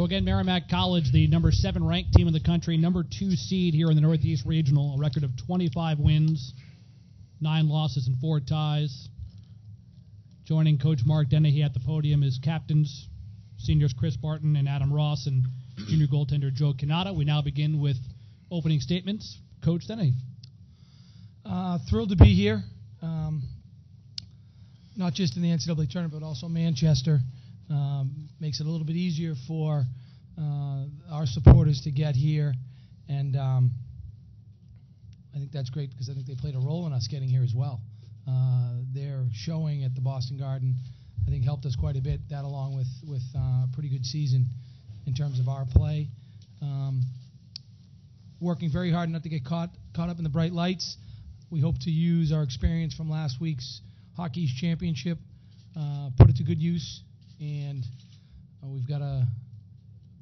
So again, Merrimack College, the number seven ranked team in the country, number two seed here in the Northeast Regional, a record of 25 wins, nine losses, and four ties. Joining Coach Mark Dennehy at the podium is captains, seniors Chris Barton and Adam Ross, and junior goaltender Joe Cannata. We now begin with opening statements. Coach Dennehy. Uh, thrilled to be here, um, not just in the NCAA tournament, but also Manchester. Um, makes it a little bit easier for uh, our supporters to get here, and um, I think that's great because I think they played a role in us getting here as well. Uh, their showing at the Boston Garden, I think, helped us quite a bit. That, along with with uh, a pretty good season in terms of our play. Um, working very hard not to get caught caught up in the bright lights. We hope to use our experience from last week's Hockey Championship, uh, put it to good use, and uh, we've got a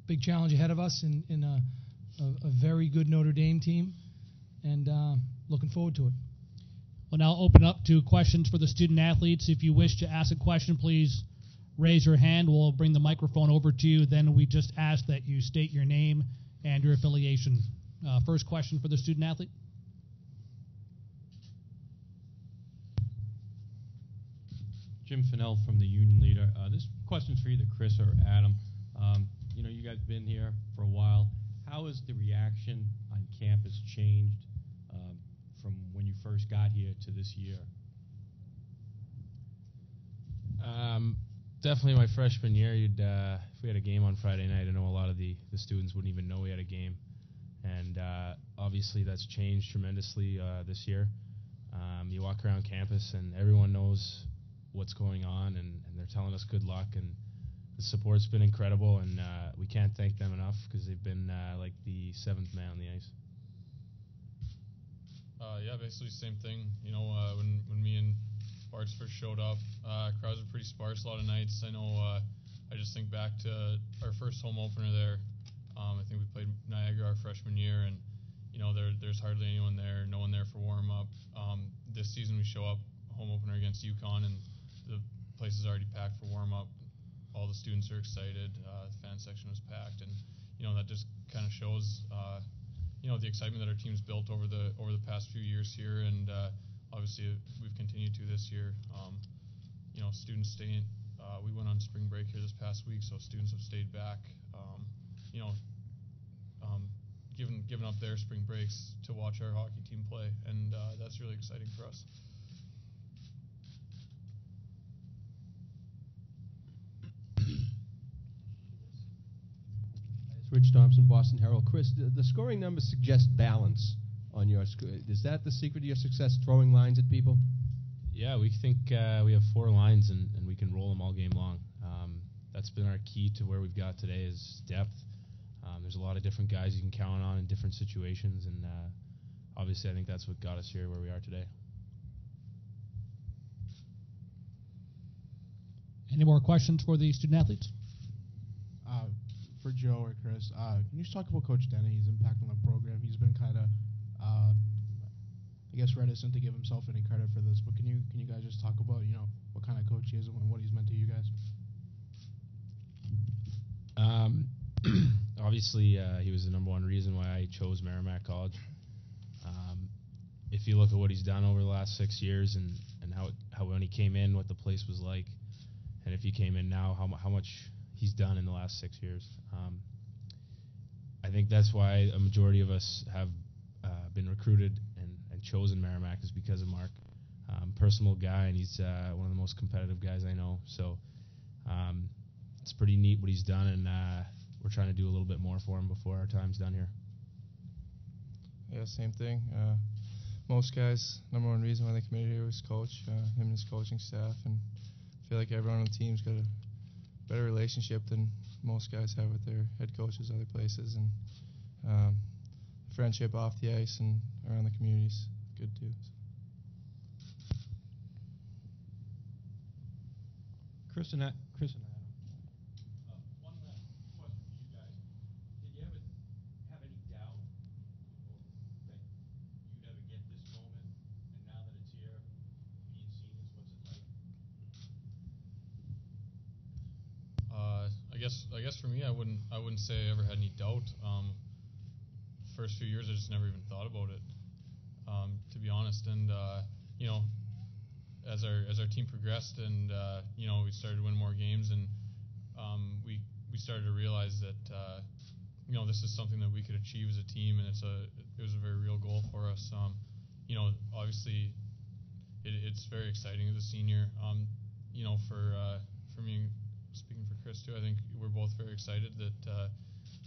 big challenge ahead of us in, in a, a, a very good Notre Dame team, and uh, looking forward to it. We'll now open up to questions for the student athletes. If you wish to ask a question, please raise your hand. We'll bring the microphone over to you. Then we just ask that you state your name and your affiliation. Uh, first question for the student athlete. Jim Fennell from the Union Leader. Uh, this question's for either Chris or Adam. Um, you know, you guys have been here for a while. How has the reaction on campus changed um, from when you first got here to this year? Um, definitely my freshman year. You'd, uh, if we had a game on Friday night, I know a lot of the, the students wouldn't even know we had a game. And uh, obviously that's changed tremendously uh, this year. Um, you walk around campus and everyone knows what's going on, and, and they're telling us good luck. And the support's been incredible, and uh, we can't thank them enough because they've been uh, like the seventh man on the ice. Uh, yeah, basically same thing. You know, uh, when when me and Bart's first showed up, uh, crowds were pretty sparse a lot of nights. I know. Uh, I just think back to our first home opener there. Um, I think we played Niagara our freshman year, and you know there there's hardly anyone there, no one there for warm up. Um, this season we show up home opener against UConn, and place is already packed for warm up. All the students are excited. Uh, the fan section was packed, and you know that just kind of shows uh, you know the excitement that our team's built over the over the past few years here, and uh, obviously we've continued to this year. Um, you know, students staying. Uh, we went on spring break here this past week, so students have stayed back. Um, you know, um, given given up their spring breaks to watch our hockey team play, and uh, that's really exciting for us. It's Rich Thompson, Boston Herald. Chris, the, the scoring numbers suggest balance on your. sc- Is that the secret to your success? Throwing lines at people? Yeah, we think uh, we have four lines and, and we can roll them all game long. Um, that's been our key to where we've got today is depth. Um, there's a lot of different guys you can count on in different situations, and uh, obviously I think that's what got us here where we are today. Any more questions for the student athletes? For Joe or Chris, uh, can you just talk about Coach Dennehy's impact on the program? He's been kind of, uh, I guess, reticent to give himself any credit for this. But can you can you guys just talk about you know what kind of coach he is and what he's meant to you guys? Um, obviously, uh, he was the number one reason why I chose Merrimack College. Um, if you look at what he's done over the last six years and, and how it, how when he came in, what the place was like, and if he came in now, how how much he's done in the last six years. Um, I think that's why a majority of us have uh, been recruited and, and chosen Merrimack is because of Mark. Um, personal guy, and he's uh, one of the most competitive guys I know. So um, it's pretty neat what he's done, and uh, we're trying to do a little bit more for him before our time's done here. Yeah, same thing. Uh, most guys, number one reason why they committed here was coach, uh, him and his coaching staff, and I feel like everyone on the team's got a better relationship than most guys have with their head coaches other places, and um, friendship off the ice and around the community's good too. Chris and A- Chris and Adam. Uh, one last question for you guys. Did you ever have any doubt or that you'd ever get this moment? And now that it's here, being seniors, what's it like? Uh, I guess for me, I wouldn't I wouldn't say I ever had any doubt. Um, first few years, I just never even thought about it, um, to be honest. And uh, you know, as our as our team progressed, and uh, you know, we started to win more games, and um, we we started to realize that uh, you know this is something that we could achieve as a team, and it's a it was a very real goal for us. Um, you know, obviously, it, it's very exciting as a senior. Um, you know, for uh, for me, speaking for Chris too, I think we're both very excited that uh,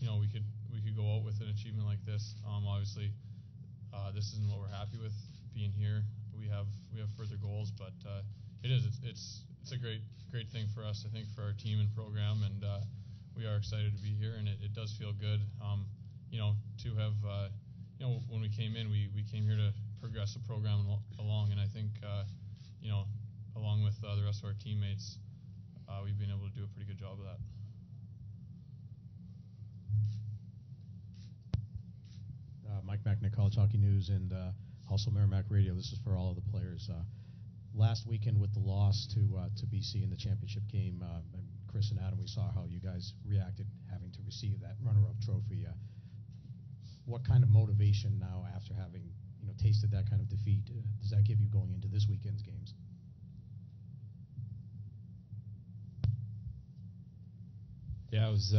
you know we could we could go out with an achievement like this. Um, obviously, uh, this isn't what we're happy with being here. We have we have further goals, but uh, it is it's, it's it's a great great thing for us. I think for our team and program, and uh, we are excited to be here, and it, it does feel good. Um, you know, to have uh, you know when we came in, we, we came here to progress the program along, and I think uh, you know along with uh, the rest of our teammates, uh, we've been able to do a pretty good job of that. Uh, Hockey News, and uh, also Merrimack Radio. This is for all of the players. Uh, last weekend with the loss to uh, to BC in the championship game, uh, Chris and Adam, we saw how you guys reacted having to receive that runner-up trophy. Uh, what kind of motivation now after having you know tasted that kind of defeat uh, does that give you going into this weekend's games? Yeah, it was.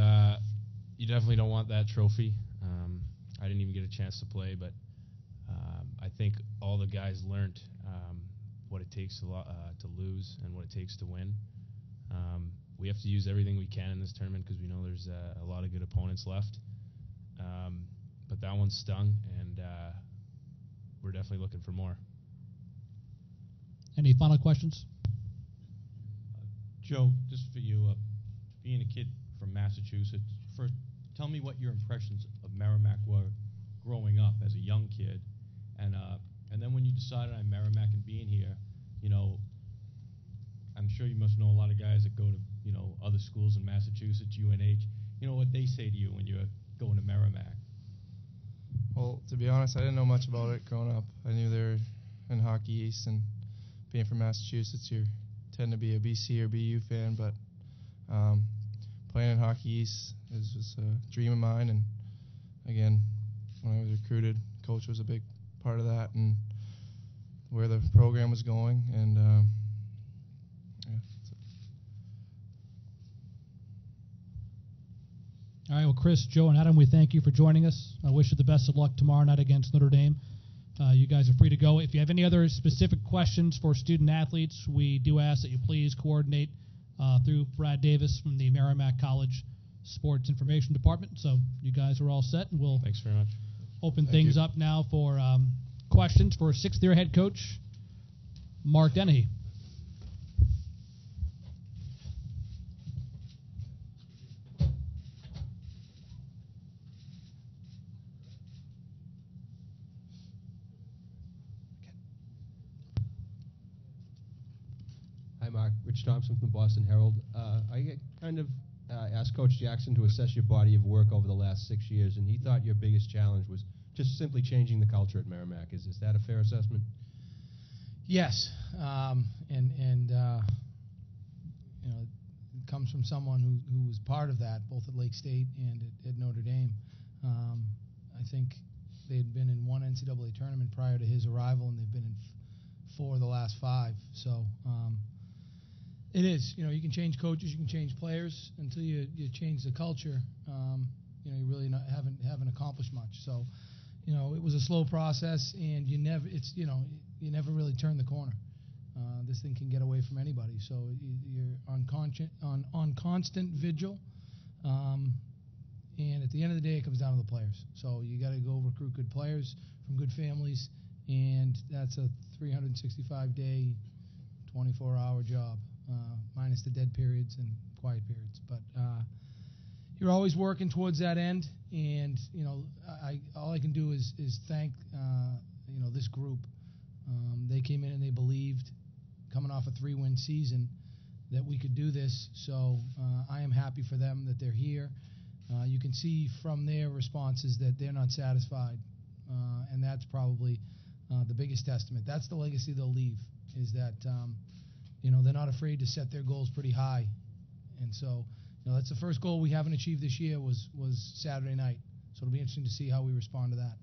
You definitely don't want that trophy. Um, I didn't even get a chance to play, but think all the guys learned um, what it takes to, lo- uh, to lose and what it takes to win. Um, we have to use everything we can in this tournament because we know there's uh, a lot of good opponents left. Um, but that one stung, and uh, we're definitely looking for more. Any final questions? Joe, just for you, uh, being a kid from Massachusetts, first, tell me what your impressions of Merrimack were growing up as a young kid, and uh, and then when you decided on Merrimack and being here, you know, I'm sure you must know a lot of guys that go to you know other schools in Massachusetts, UNH. You know what they say to you when you're going to Merrimack. Well, to be honest, I didn't know much about it growing up. I knew they were in Hockey East, and being from Massachusetts, you tend to be a BC or BU fan. But um, playing in Hockey East is, was a dream of mine. And again, when I was recruited, coach was a big part of that, and where the program was going. And um, yeah, All right, well, Chris, Joe, and Adam, we thank you for joining us. I wish you the best of luck tomorrow night against Notre Dame. Uh, you guys are free to go. If you have any other specific questions for student athletes, we do ask that you please coordinate uh, through Brad Davis from the Merrimack College Sports Information Department. So you guys are all set, and we'll Thanks very much. Open Thank things you. up now for um, questions for sixth year head coach Mark Dennehy. Hi, Mark. Rich Thompson from the Boston Herald. Uh, I kind of uh, asked Coach Jackson to assess your body of work over the last six years, and he thought your biggest challenge was just simply changing the culture at Merrimack. Is, is that a fair assessment? Yes, um, and and uh, you know, it comes from someone who who was part of that, both at Lake State and at, at Notre Dame. Um, I think they had been in one NCAA tournament prior to his arrival, and they've been in f- four of the last five. So um, it is, you know, you can change coaches, you can change players until you, you change the culture. Um, you know, you really not, haven't haven't accomplished much. So, you know, it was a slow process, and you never, it's you know, you never really turn the corner. Uh, this thing can get away from anybody. So you, you're on, on on constant vigil. Um, and at the end of the day, it comes down to the players. So you got to go recruit good players from good families, and that's a 365 day, 24 hour job, uh, minus the dead periods and quiet periods. But uh, you're always working towards that end, and you know, I all I can do is is thank uh, you know this group. Um, they came in and they believed, coming off a three win season, that we could do this. So uh, I am happy for them that they're here. Uh, you can see from their responses that they're not satisfied, uh, and that's probably uh, the biggest testament. That's the legacy they'll leave. Is that um, you know they're not afraid to set their goals pretty high, and so you know, that's the first goal we haven't achieved this year was was Saturday night. So it'll be interesting to see how we respond to that.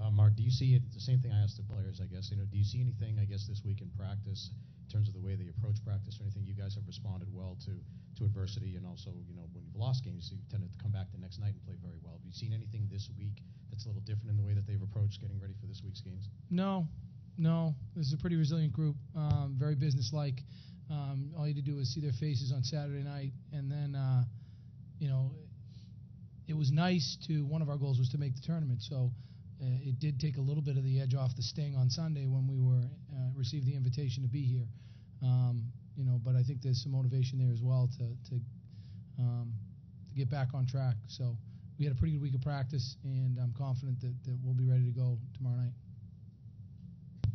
Uh, Mark, do you see it, the same thing I asked the players, I guess, you know, do you see anything, I guess, this week in practice in terms of the way they approach practice or anything? You guys have responded well to, to adversity and also, you know, when you've lost games, you tended to come back the next night and play very well. Have you seen anything this week that's a little different in the way that they've approached getting ready for this week's games? No, no. This is a pretty resilient group, um, very businesslike. Um, all you had to do was see their faces on Saturday night, and then, uh, you know, it was nice to. One of our goals was to make the tournament, so uh, it did take a little bit of the edge off the sting on Sunday when we were uh, received the invitation to be here. Um, you know, but I think there's some motivation there as well to to um, to get back on track. So we had a pretty good week of practice, and I'm confident that, that we'll be ready to go tomorrow night. Coach,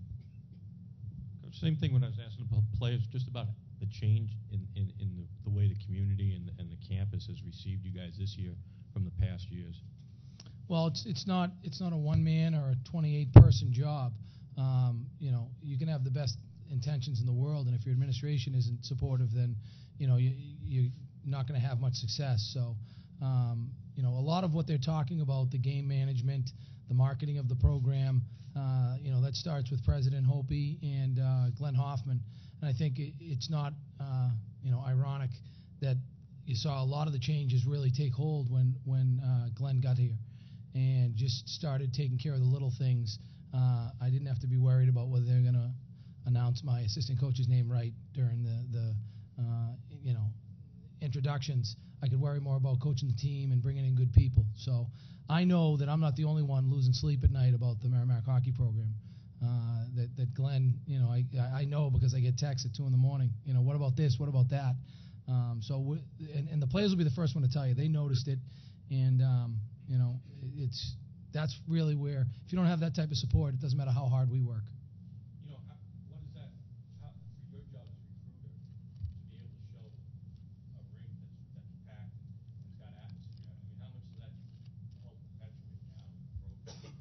same thing when I was asking about players, just about the change in, in, in the, the way the community and, and the campus has received you guys this year from the past years. Well, it's it's not it's not a one man or a 28 person job. Um, you know, you can have the best intentions in the world, and if your administration isn't supportive, then you know you, you're not going to have much success. So, um, you know, a lot of what they're talking about, the game management, the marketing of the program, uh, you know, that starts with President Hopey and uh, Glenn Hofmann. And I think it, it's not, uh, you know, ironic that you saw a lot of the changes really take hold when when uh, Glenn got here and just started taking care of the little things. Uh, I didn't have to be worried about whether they're going to announce my assistant coach's name right during the the you know introductions. I could worry more about coaching the team and bringing in good people. So I know that I'm not the only one losing sleep at night about the Merrimack hockey program. Uh, that that Glenn, you know, I I know because I get texts at two in the morning. You know, what about this? What about that? Um, so and, and the players will be the first one to tell you they noticed it, and um, you know, it's that's really where if you don't have that type of support, it doesn't matter how hard we work. You know, how, what is that, how, for your job as a recruiter, to be able to show a rink that's, that's packed, that's got atmosphere, I mean, how much does that help perpetuate now the program?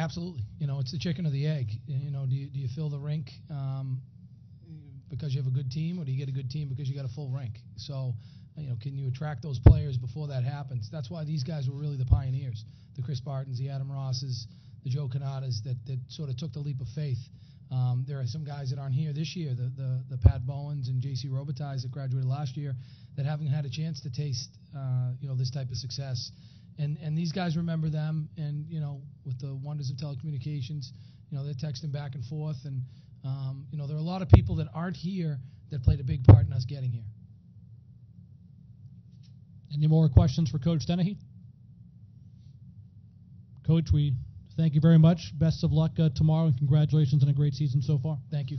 Absolutely. You know, it's the chicken or the egg. You know, do you, do you fill the rink um, because you have a good team, or do you get a good team because you got a full rink? So, you know, can you attract those players before that happens? That's why these guys were really the pioneers. The Chris Bartons, the Adam Rosses, the Joe Cannatas that, that sort of took the leap of faith. Um, there are some guys that aren't here this year, the, the, the Pat Bowens and J.C. Robitaille that graduated last year, that haven't had a chance to taste, uh, you know, this type of success. And, and these guys remember them, and you know, with the wonders of telecommunications, you know, they're texting back and forth, and um, you know, there are a lot of people that aren't here that played a big part in us getting here. Any more questions for Coach Dennehy? Coach, we thank you very much. Best of luck uh, tomorrow, and congratulations on a great season so far. Thank you.